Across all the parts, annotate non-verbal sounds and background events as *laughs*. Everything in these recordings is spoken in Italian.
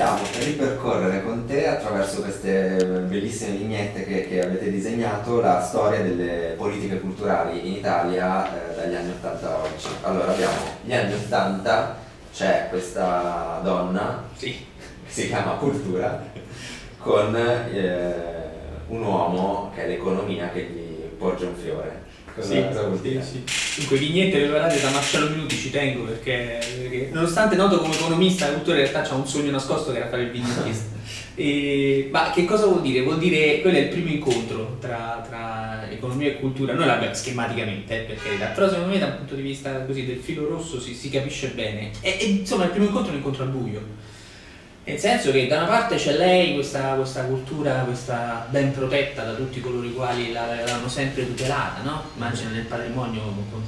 vogliamo ripercorrere con te attraverso queste bellissime vignette che, che avete disegnato la storia delle politiche culturali in Italia eh, dagli anni 80 a oggi. Allora abbiamo gli anni 80, c'è questa donna Sì. che si chiama Cultura con eh, un uomo che è l'economia che gli porge un fiore. Sì, sì, sì. Dunque, vignette preparate da Marcello Minuti ci tengo perché, perché nonostante noto come economista, cultura in realtà c'ha un sogno nascosto che era fare il vignettista. *laughs* E, ma che cosa vuol dire? Vuol dire quello è il primo incontro tra, tra economia e cultura. Noi l'abbiamo schematicamente, eh, per carità, però secondo me dal punto di vista così del filo rosso si, si capisce bene. E, e, insomma il primo incontro è un incontro al buio. Nel senso che da una parte c'è lei, questa, questa cultura, questa ben protetta da tutti coloro i quali l'hanno sempre tutelata, no? Immagina nel patrimonio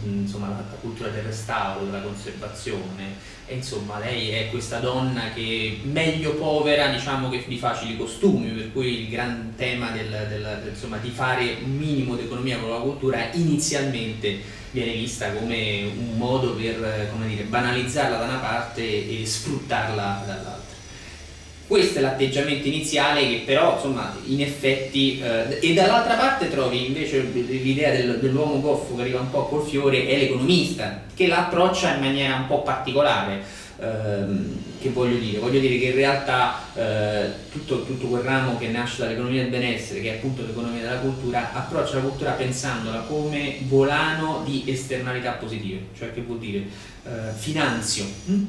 insomma, la, la cultura del restauro, della conservazione, e insomma lei è questa donna che meglio povera diciamo che di facili costumi, per cui il gran tema del, del- insomma, di fare un minimo di economia con la cultura inizialmente viene vista come un modo per dire, banalizzarla da una parte e sfruttarla dall'altra. Questo è l'atteggiamento iniziale che però insomma in effetti eh, e dall'altra parte trovi invece l'idea del- dell'uomo goffo che arriva un po' col fiore è l'economista che la approccia in maniera un po' particolare ehm, che voglio dire? Voglio dire che in realtà eh, tutto, tutto quel ramo che nasce dall'economia del benessere che è appunto l'economia della cultura approccia la cultura pensandola come volano di esternalità positive cioè che vuol dire eh, finanzio hm?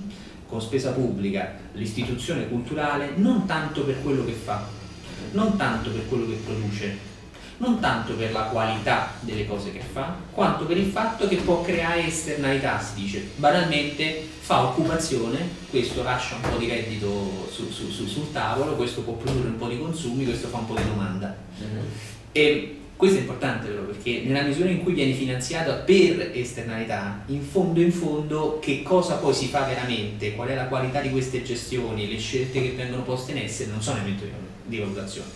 Con spesa pubblica l'istituzione culturale non tanto per quello che fa, non tanto per quello che produce, non tanto per la qualità delle cose che fa, quanto per il fatto che può creare esternalità, si dice. Banalmente fa occupazione, questo lascia un po' di reddito su- su- su- sul tavolo, questo può produrre un po' di consumi, questo fa un po' di domanda. E questo è importante però perché nella misura in cui viene finanziata per esternalità, in fondo in fondo che cosa poi si fa veramente, qual è la qualità di queste gestioni, le scelte che vengono poste in essere non sono elemento di- di valutazione.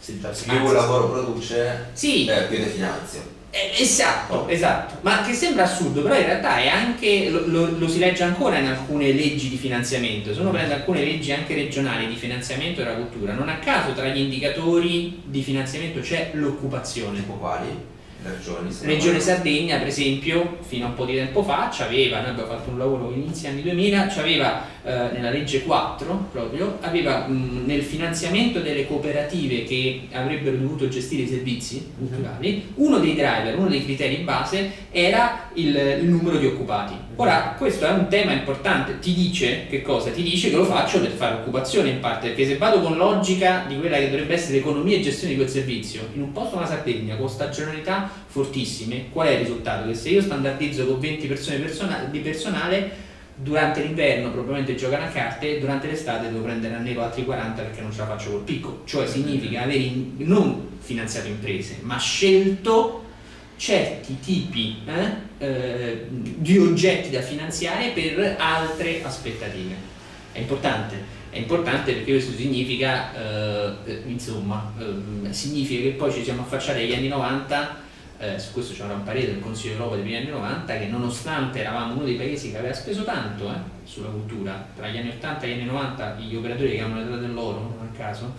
Se- Cioè, anzi, più un lavoro produce, Sì, eh, più ne finanzio. eh, Esatto, esatto, ma che sembra assurdo, però in realtà è anche, lo, lo- lo si legge ancora in alcune leggi di finanziamento, se uno prende alcune leggi anche regionali di finanziamento della cultura, non a caso tra gli indicatori di finanziamento c'è l'occupazione. Tipo quali? Regione Sardegna, per esempio, fino a un po' di tempo fa, c'aveva, noi abbiamo fatto un lavoro all'inizio anni 2000, c'aveva eh, nella legge 4 proprio, aveva mh, nel finanziamento delle cooperative che avrebbero dovuto gestire i servizi culturali, uno dei driver, uno dei criteri base era il, il numero di occupati. Ora, questo è un tema importante, ti dice che cosa? Ti dice che lo faccio per fare occupazione in parte, perché se vado con logica di quella che dovrebbe essere economia e gestione di quel servizio, in un posto come la Sardegna, con stagionalità fortissime, qual è il risultato? Che se io standardizzo con 20 persone persona- di personale, durante l'inverno probabilmente giocano a carte durante l'estate devo prendere a nero altri 40 perché non ce la faccio col picco. Cioè significa aver in- non finanziato imprese, ma scelto certi tipi eh, eh, di oggetti da finanziare per altre aspettative. È importante. È importante perché questo significa, eh, insomma, eh, significa che poi ci siamo affacciati agli anni 90 eh, su questo c'era un parere del Consiglio d'Europa primi anni 90 che nonostante eravamo uno dei paesi che aveva speso tanto eh, sulla cultura, tra gli anni 80 e gli anni 90 gli operatori che avevano l'età dell'oro, non a caso,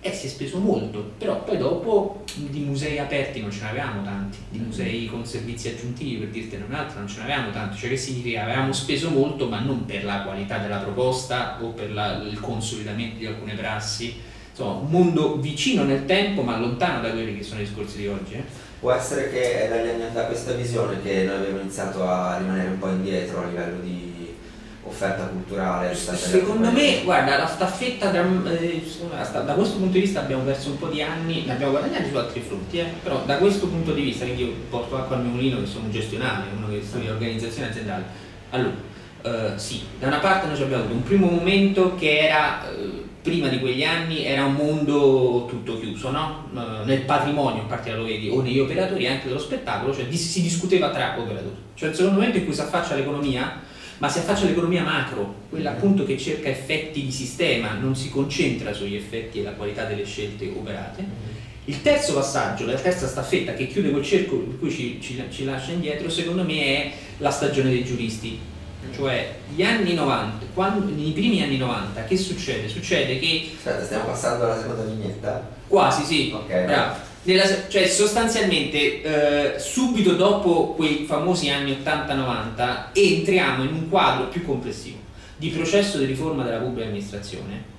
e si è speso molto, però poi dopo di musei aperti non ce ne avevamo tanti, di musei con servizi aggiuntivi per dirtene un'altra non ce ne avevamo tanti, cioè che significa avevamo speso molto ma non per la qualità della proposta o per la- il consolidamento di alcune prassi, insomma un mondo vicino nel tempo ma lontano da quelli che sono i discorsi di oggi. eh. Può essere che è dagli anni da questa visione che noi abbiamo iniziato a rimanere un po' indietro a livello di offerta culturale. Secondo me, guarda, la staffetta eh, sta- da questo punto di vista abbiamo perso un po' di anni, ne abbiamo guadagnati su altri fronti, eh, però da questo punto di vista, quindi io porto acqua al mio mulino che sono un gestionale, uno che studia organizzazione aziendale. Allora, eh, sì, da una parte noi abbiamo avuto un primo momento che era, eh, prima di quegli anni, era un mondo tutto chiuso, no? Eh, nel patrimonio in particolare lo vedi, o negli operatori anche dello spettacolo, cioè si discuteva tra operatori. Cioè il secondo momento in cui si affaccia l'economia, ma si affaccia l'economia macro, quella appunto che cerca effetti di sistema, non si concentra sugli effetti e la qualità delle scelte operate. Il terzo passaggio, la terza staffetta che chiude quel cerco per cui ci, ci- ci lascia indietro, secondo me è la stagione dei giuristi. Cioè, gli anni 90, quando, nei primi anni 90, che succede? Succede che... Aspetta, stiamo passando alla seconda vignetta? Quasi, sì. Ok. Bravo. Nella, cioè sostanzialmente eh, subito dopo quei famosi anni 80-90 entriamo in un quadro più complessivo di processo di riforma della pubblica amministrazione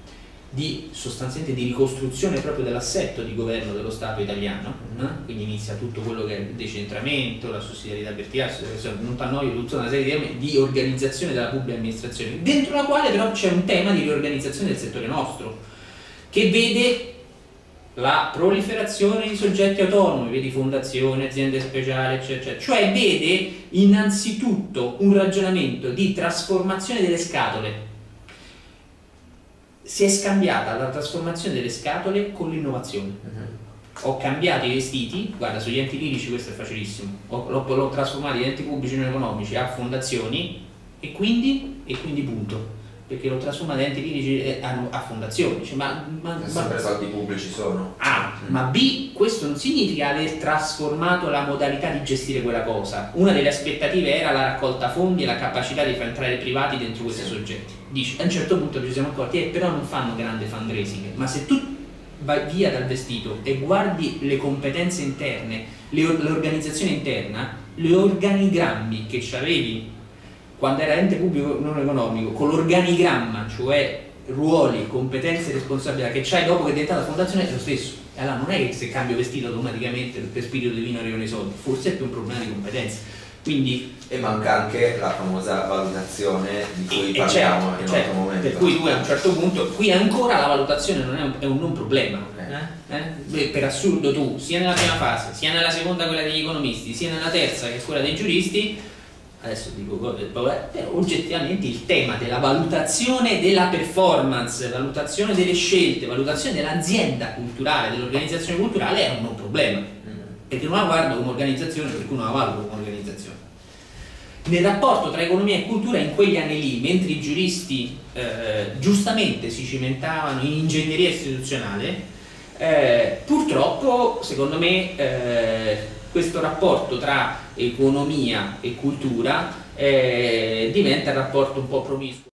di sostanzialmente di ricostruzione proprio dell'assetto di governo dello Stato italiano, eh? quindi inizia tutto quello che è il decentramento, la sussidiarietà verticale, non t'annoio tutta una serie di, di organizzazione della pubblica amministrazione, dentro la quale però c'è un tema di riorganizzazione del settore nostro, che vede la proliferazione di soggetti autonomi, vedi fondazioni, aziende speciali, eccetera, eccetera, cioè vede innanzitutto un ragionamento di trasformazione delle scatole si è scambiata la trasformazione delle scatole con l'innovazione. Uh-huh. Ho cambiato i vestiti, guarda, sugli enti lirici questo è facilissimo, ho, l'ho, l'ho trasformato gli enti pubblici non economici a fondazioni e quindi, e quindi punto perché lo trasforma da enti lirici a, a fondazioni. Cioè, ma, ma, sempre ma, soldi pubblici sono. A, mm. ma B, questo non significa aver trasformato la modalità di gestire quella cosa. Una delle aspettative era la raccolta fondi e la capacità di far entrare privati dentro questi sì. soggetti. Dici, a un certo punto ci siamo accorti, eh, però non fanno grande fundraising, ma se tu vai via dal vestito e guardi le competenze interne, l'organizzazione interna, gli organigrammi che ci avevi quando era ente pubblico non economico, con l'organigramma, cioè ruoli, competenze e responsabilità che c'hai dopo che è diventata fondazione è lo stesso. E allora non è che se cambio vestito automaticamente per spirito divino arrivano i soldi, forse è più un problema di competenze. Quindi, e manca anche la famosa valutazione di cui parliamo certo, in un certo, altro momento. Per cui tu a un certo punto, qui ancora la valutazione non è un, è un non problema. Eh? Eh? Per assurdo tu, sia nella prima fase, sia nella seconda quella degli economisti, sia nella terza che è quella dei giuristi, adesso dico però oggettivamente il tema della valutazione della performance, valutazione delle scelte, valutazione dell'azienda culturale, dell'organizzazione culturale è un non problema, perché non la guardo come organizzazione, per cui non la valuto come organizzazione. Nel rapporto tra economia e cultura in quegli anni lì, mentre i giuristi eh, giustamente si cimentavano in ingegneria istituzionale, eh, purtroppo secondo me eh, questo rapporto tra economia e cultura eh, diventa un rapporto un po' promiscuo.